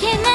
けない